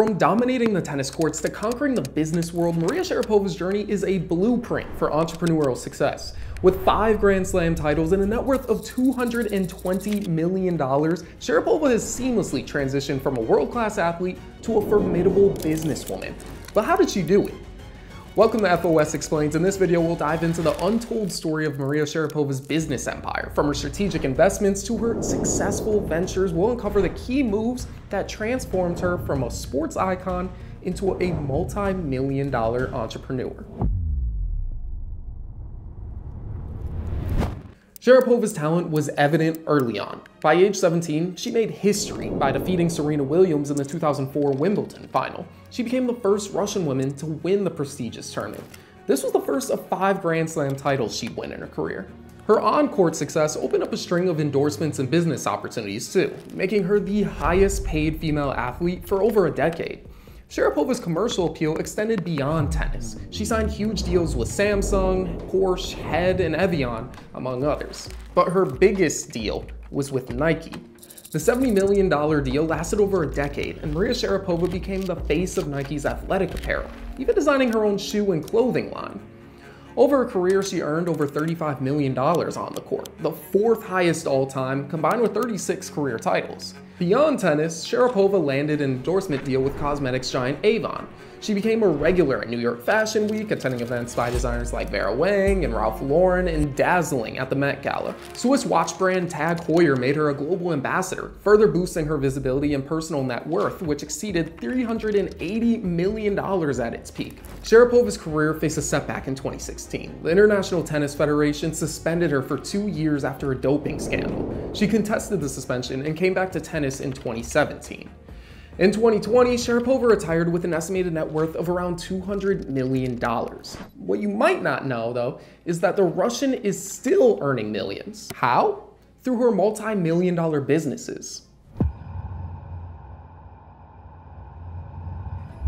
From dominating the tennis courts to conquering the business world, Maria Sharapova's journey is a blueprint for entrepreneurial success. With five Grand Slam titles and a net worth of $220 million, Sharapova has seamlessly transitioned from a world-class athlete to a formidable businesswoman. But how did she do it? Welcome to FOS Explains. In this video, we'll dive into the untold story of Maria Sharapova's business empire. From her strategic investments to her successful ventures, we'll uncover the key moves that transformed her from a sports icon into a multi-million dollar entrepreneur. Sharapova's talent was evident early on. By age 17, she made history by defeating Serena Williams in the 2004 Wimbledon final. She became the first Russian woman to win the prestigious tournament. This was the first of five Grand Slam titles she'd win in her career. Her on-court success opened up a string of endorsements and business opportunities too, making her the highest paid female athlete for over a decade. Sharapova's commercial appeal extended beyond tennis. She signed huge deals with Samsung, Porsche, Head, and Evian, among others. But her biggest deal was with Nike. The $70 million deal lasted over a decade, and Maria Sharapova became the face of Nike's athletic apparel, even designing her own shoe and clothing line. Over her career, she earned over $35 million on the court, the fourth highest all time, combined with 36 career titles. Beyond tennis, Sharapova landed an endorsement deal with cosmetics giant Avon. She became a regular at New York Fashion Week, attending events by designers like Vera Wang and Ralph Lauren, and dazzling at the Met Gala. Swiss watch brand Tag Heuer made her a global ambassador, further boosting her visibility and personal net worth, which exceeded $380 million at its peak. Sharapova's career faced a setback in 2016. The International Tennis Federation suspended her for two years after a doping scandal. She contested the suspension and came back to tennis in 2017. In 2020, Sharapova retired with an estimated net worth of around $200 million. What you might not know, though, is that the Russian is still earning millions. How? Through her multi-million dollar businesses.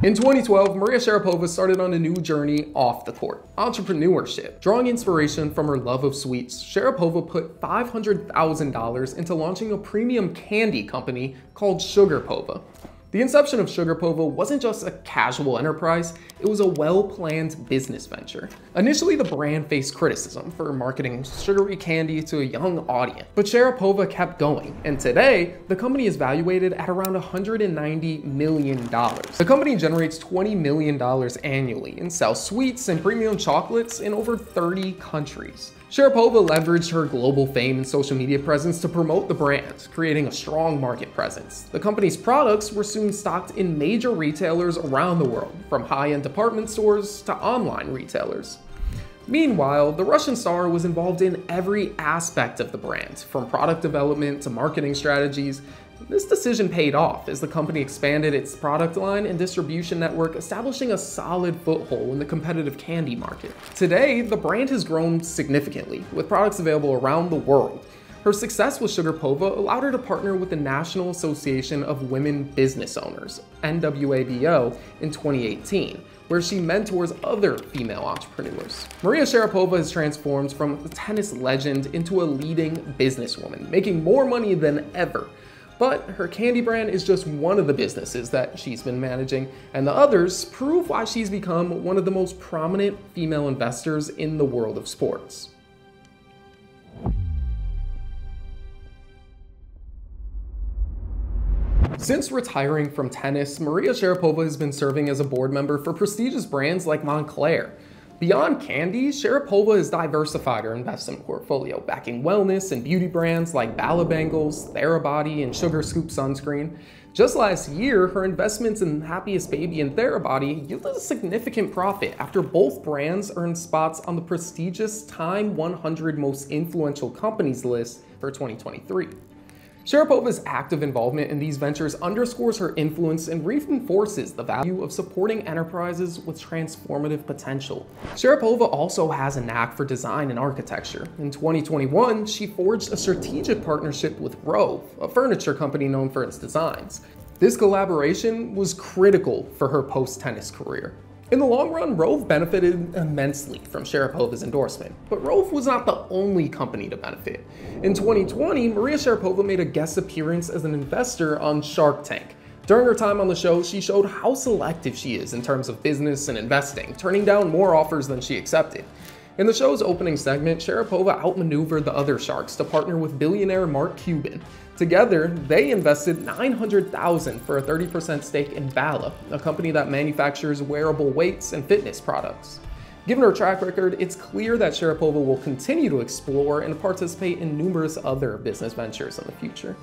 In 2012, Maria Sharapova started on a new journey off the court, entrepreneurship. Drawing inspiration from her love of sweets, Sharapova put $500,000 into launching a premium candy company called Sugarpova. The inception of Sugarpova wasn't just a casual enterprise, it was a well-planned business venture. Initially, the brand faced criticism for marketing sugary candy to a young audience, but Sharapova kept going, and today, the company is valuated at around $190 million. The company generates $20 million annually and sells sweets and premium chocolates in over 30 countries. Sharapova leveraged her global fame and social media presence to promote the brand, creating a strong market presence. The company's products were soon stocked in major retailers around the world, from high-end department stores to online retailers. Meanwhile, the Russian star was involved in every aspect of the brand, from product development to marketing strategies, this decision paid off as the company expanded its product line and distribution network, establishing a solid foothold in the competitive candy market. Today, the brand has grown significantly, with products available around the world. Her success with Sugar Sugarpova allowed her to partner with the National Association of Women Business Owners, NAWBO, in 2018, where she mentors other female entrepreneurs. Maria Sharapova has transformed from a tennis legend into a leading businesswoman, making more money than ever but her candy brand is just one of the businesses that she's been managing, and the others prove why she's become one of the most prominent female investors in the world of sports. Since retiring from tennis, Maria Sharapova has been serving as a board member for prestigious brands like Moncler, Beyond candy, Sharapova has diversified her investment portfolio, backing wellness and beauty brands like Bala Bangles, Therabody, and Supergoop Sunscreen. Just last year, her investments in Happiest Baby and Therabody yielded a significant profit after both brands earned spots on the prestigious Time 100 Most Influential Companies list for 2023. Sharapova's active involvement in these ventures underscores her influence and reinforces the value of supporting enterprises with transformative potential. Sharapova also has a knack for design and architecture. In 2021, she forged a strategic partnership with Rove, a furniture company known for its designs. This collaboration was critical for her post-tennis career. In the long run, Rove benefited immensely from Sharapova's endorsement, but Rove was not the only company to benefit. In 2020, Maria Sharapova made a guest appearance as an investor on Shark Tank, During her time on the show, she showed how selective she is in terms of business and investing, turning down more offers than she accepted. In the show's opening segment, Sharapova outmaneuvered the other sharks to partner with billionaire Mark Cuban. Together, they invested 900,000 for a 30% stake in Bala, a company that manufactures wearable weights and fitness products. Given her track record, it's clear that Sharapova will continue to explore and participate in numerous other business ventures in the future.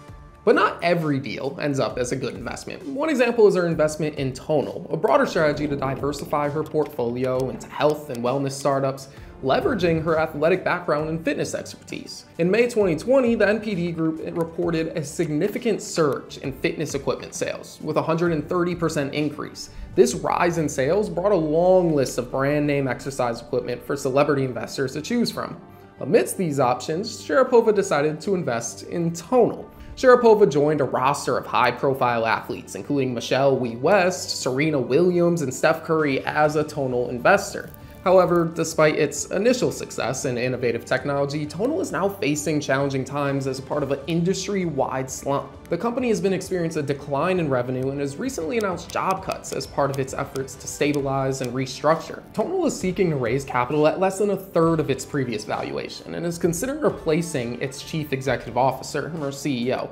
But not every deal ends up as a good investment. One example is her investment in Tonal, a broader strategy to diversify her portfolio into health and wellness startups, leveraging her athletic background and fitness expertise. In May 2020, the NPD Group reported a significant surge in fitness equipment sales, with a 130% increase. This rise in sales brought a long list of brand name exercise equipment for celebrity investors to choose from. Amidst these options, Sharapova decided to invest in Tonal, Sharapova joined a roster of high-profile athletes, including Michelle Wie West, Serena Williams, and Steph Curry as a Tonal investor. However, despite its initial success in innovative technology, Tonal is now facing challenging times as a part of an industry-wide slump. The company has been experiencing a decline in revenue and has recently announced job cuts as part of its efforts to stabilize and restructure. Tonal is seeking to raise capital at less than a third of its previous valuation and is considering replacing its chief executive officer, or CEO.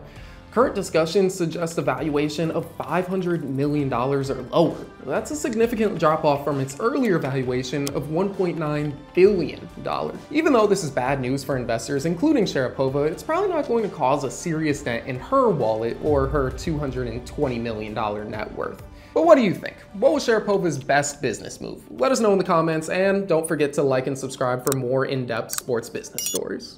Current discussions suggest a valuation of $500 million or lower. That's a significant drop off from its earlier valuation of $1.9 billion. Even though this is bad news for investors, including Sharapova, it's probably not going to cause a serious dent in her wallet or her $220 million net worth. But what do you think? What was Sharapova's best business move? Let us know in the comments and don't forget to like and subscribe for more in-depth sports business stories.